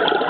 you